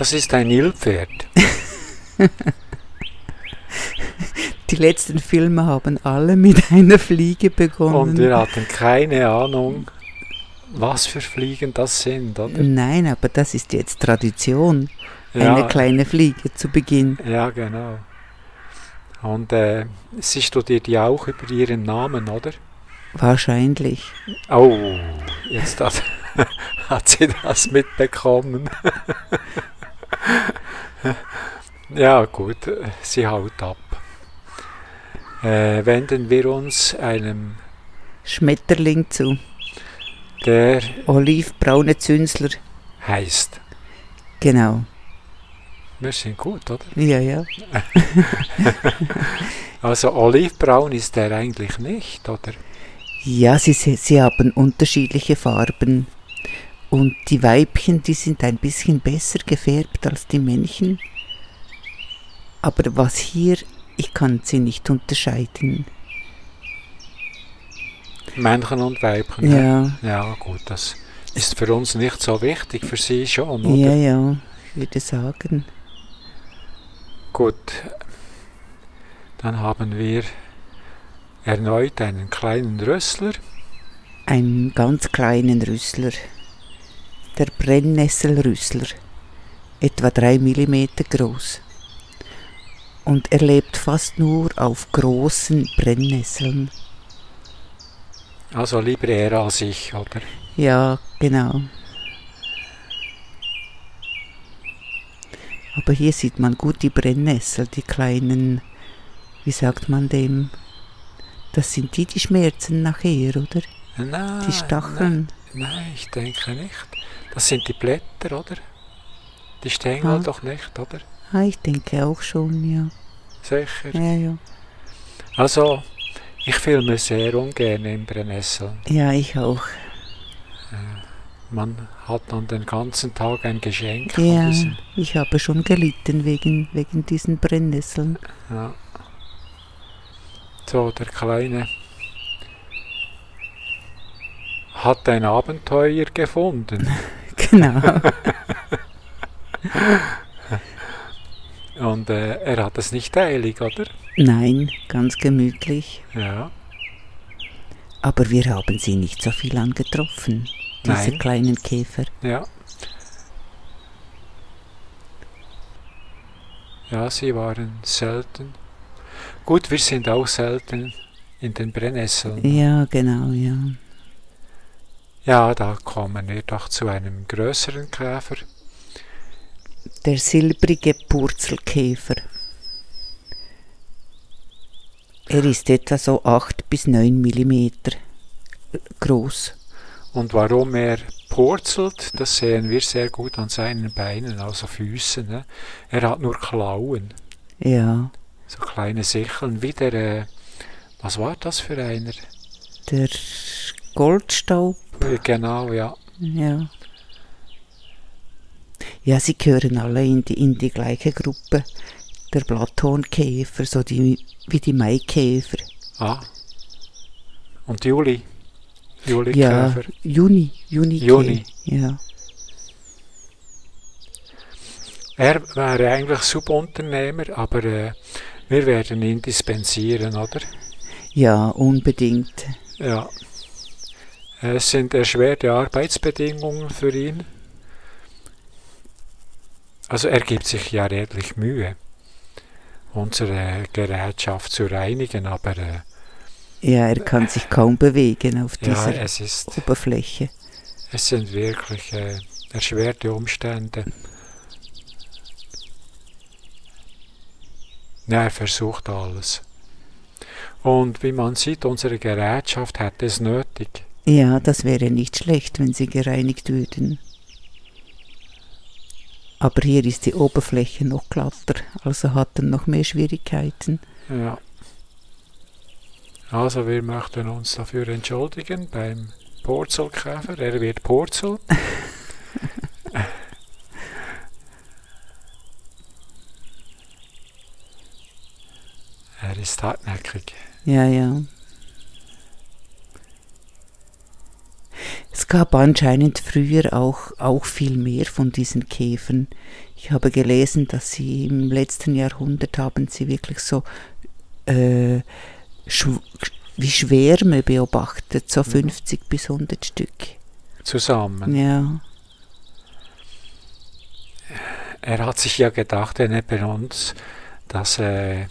Das ist ein Nilpferd. Die letzten Filme haben alle mit einer Fliege begonnen. Und wir hatten keine Ahnung, was für Fliegen das sind, oder? Nein, aber das ist jetzt Tradition. Ja. Eine kleine Fliege zu Beginn. Ja, genau. Und äh, sie studiert ja auch über ihren Namen, oder? Wahrscheinlich. Oh, jetzt hat, hat sie das mitbekommen. ja, gut, sie haut ab. Äh, wenden wir uns einem, Schmetterling zu. der Olivbraune Zünsler. heißt. Genau. Wir sind gut, oder? Ja, ja. Also olivbraun ist der eigentlich nicht, oder? Ja, sie sie haben unterschiedliche Farben. Und die Weibchen, die sind ein bisschen besser gefärbt als die Männchen. Aber was hier, ich kann sie nicht unterscheiden. Männchen und Weibchen. Ja, Ja, gut, das ist für uns nicht so wichtig, für sie schon, oder? ja, ja, ich würde sagen. Gut, dann haben wir erneut einen kleinen Rössler. Einen ganz kleinen Rüssler. Der Brennnesselrüssler. Etwa drei Millimeter groß. Und er lebt fast nur auf großen Brennnesseln. Also lieber er als ich, oder? Ja, genau. Aber hier sieht man gut die Brennnessel, die kleinen, wie sagt man dem? Das sind die, die schmerzen nachher, oder? Nein, Die Stacheln. Nein, nein, ich denke nicht. Das sind die Blätter, oder? Die Stängel Ah. doch nicht, oder? Ah, ich denke auch schon, ja. Sicher. Ja, ja. Also, ich filme sehr ungern in Brennnesseln. Ja, ich auch. Man hat dann den ganzen Tag ein Geschenk Ja, ich habe schon gelitten wegen, wegen diesen Brennnesseln. Ja. So, der Kleine hat ein Abenteuer gefunden. Genau. Und äh, er hat es nicht eilig, oder? Nein, ganz gemütlich. Ja. Aber wir haben sie nicht so viel angetroffen, diese Nein. kleinen Käfer. Ja. Ja, sie waren selten. Gut, wir sind auch selten in den Brennnesseln. Ja, genau, ja. Ja, da kommen wir doch zu einem größeren Käfer. Der silbrige Purzelkäfer. Er ist etwa so 8 bis 9 Millimeter groß. Und warum er purzelt, das sehen wir sehr gut an seinen Beinen, also Füßen. Ne? Er hat nur Klauen, Ja, so kleine Sicheln, wie der, äh, was war das für einer? der Goldstaub, Genau, ja. ja. Ja, sie gehören alle in die, in die gleiche Gruppe. Der Blatthornkäfer, so die, wie die Maikäfer. Ah. Und Juli. Juli Ja, Käfer. Juni, Juni. Juni. Ja. Er wäre eigentlich Subunternehmer, aber äh, wir werden ihn dispensieren, oder? ja, unbedingt. Ja. Es sind erschwerte Arbeitsbedingungen für ihn. Also er gibt sich ja redlich Mühe, unsere Gerätschaft zu reinigen, aber äh, Ja, er kann sich kaum bewegen auf ja, dieser es, ist, Oberfläche. es sind wirklich äh, erschwerte Umstände. Ja, er versucht alles. Und wie man sieht, unsere Gerätschaft hat es nötig. Ja, das wäre nicht schlecht, wenn sie gereinigt würden. Aber hier ist die Oberfläche noch glatter, also hat er noch mehr Schwierigkeiten. Ja. Also wir möchten uns dafür entschuldigen beim Purzelkäfer. Er wird Purzel. er ist hartnäckig. Ja, ja. Es gab anscheinend früher auch, auch viel mehr von diesen Käfern. Ich habe gelesen, dass sie im letzten Jahrhundert haben sie wirklich so äh, schw wie Schwärme beobachtet, so 50 bis 100 Stück. Zusammen. Ja, Er hat sich ja gedacht, er bei uns dass äh,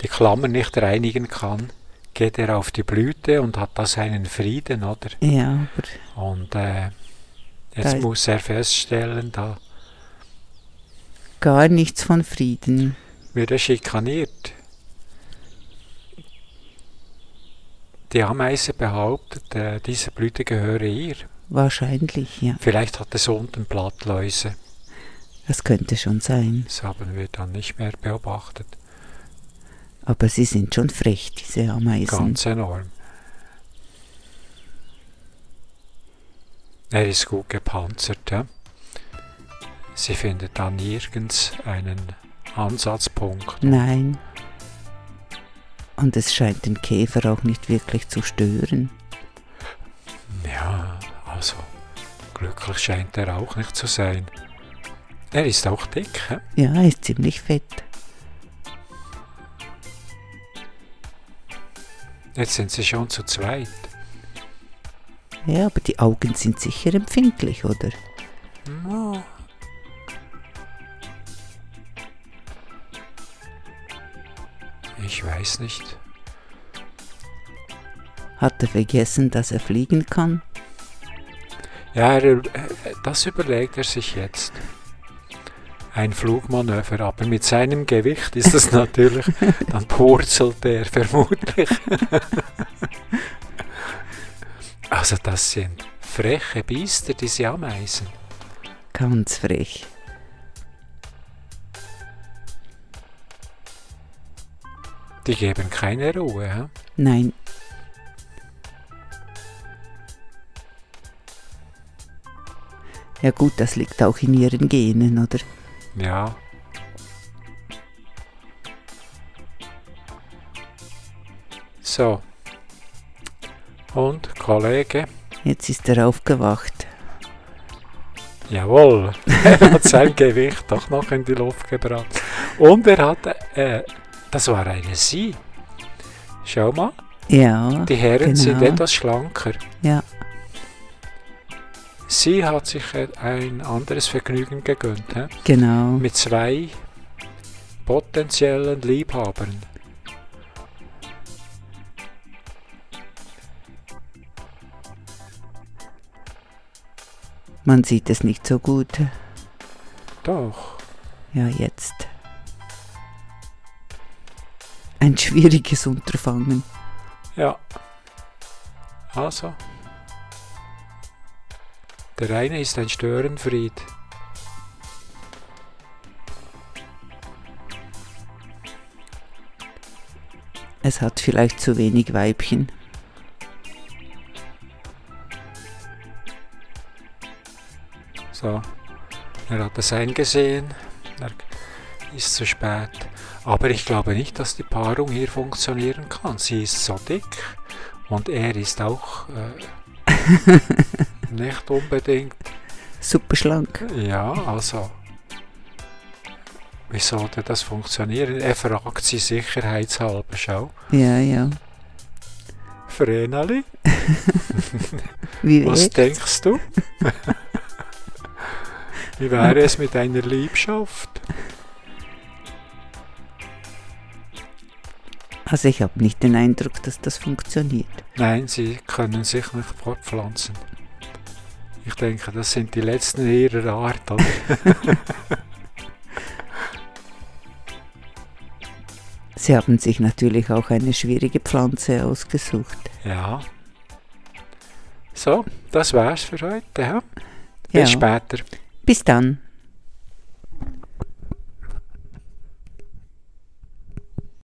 die Klammer nicht reinigen kann, geht er auf die Blüte und hat da seinen Frieden, oder? ja, aber Und äh, jetzt muss er feststellen, da gar nichts von Frieden. wird er schikaniert. Die Ameise behauptet, äh, diese Blüte gehöre ihr. Wahrscheinlich, ja. Vielleicht hat es unten Blattläuse. Das könnte schon sein. Das haben wir dann nicht mehr beobachtet. Aber sie sind schon frech, diese Ameisen. Ganz enorm. Er ist gut gepanzert. Ja? Sie findet da nirgends einen Ansatzpunkt. Nein. Und es scheint den Käfer auch nicht wirklich zu stören. Ja, also glücklich scheint er auch nicht zu sein. Er ist auch dick. hä? Ja, er ist ziemlich fett. Jetzt sind sie schon zu zweit. Ja, aber die Augen sind sicher empfindlich, oder? Ja. Ich weiß nicht. Hat er vergessen, dass er fliegen kann? Ja, er, äh, das überlegt er sich jetzt. Ein Flugmanöver, aber mit seinem Gewicht ist es natürlich, dann purzelt er vermutlich. also das sind freche Biester, diese Ameisen. Ganz frech. Die geben keine Ruhe. hä? Nein, ja gut, das liegt auch in ihren Genen, oder? Ja. So. Und, Kollege? Jetzt ist er aufgewacht. Jawohl, er hat sein Gewicht doch noch in die Luft gebracht. Und er hat, äh, das war eine Sie. Schau mal, Ja, die Herren sind genau. etwas schlanker. ja, Sie hat sich ein anderes Vergnügen gegönnt, hä? genau. mit zwei potenziellen Liebhabern. Man sieht es nicht so gut. Doch, Ja, jetzt. Ein schwieriges Unterfangen. ja. Also, der eine ist ein Störenfried. Es hat vielleicht zu wenig Weibchen. So, er hat es eingesehen, er ist zu spät. Aber ich glaube nicht, dass die Paarung hier funktionieren kann. Sie ist so dick und er ist auch äh, nicht unbedingt. Super schlank. Ja, also. Wie sollte das funktionieren? Er fragt sie sicherheitshalber. Schau, Ja, ja. Vreneli, Wie was denkst du? Wie wäre es mit einer Liebschaft? Also ich habe nicht den Eindruck, dass das funktioniert. Nein, sie können sich nicht fortpflanzen. Ich denke, das sind die letzten ihrer Art. Sie haben sich natürlich auch eine schwierige Pflanze ausgesucht. Ja. So, das war's für heute. Ja? Ja. Bis später. Bis dann.